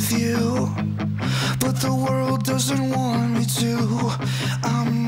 with you, but the world doesn't want me to. I'm